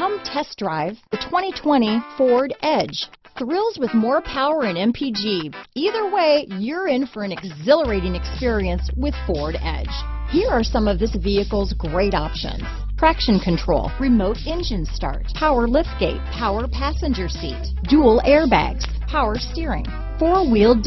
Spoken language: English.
Come test drive the 2020 Ford Edge. Thrills with more power and MPG. Either way, you're in for an exhilarating experience with Ford Edge. Here are some of this vehicle's great options. Traction control, remote engine start, power liftgate, power passenger seat, dual airbags, power steering, four-wheel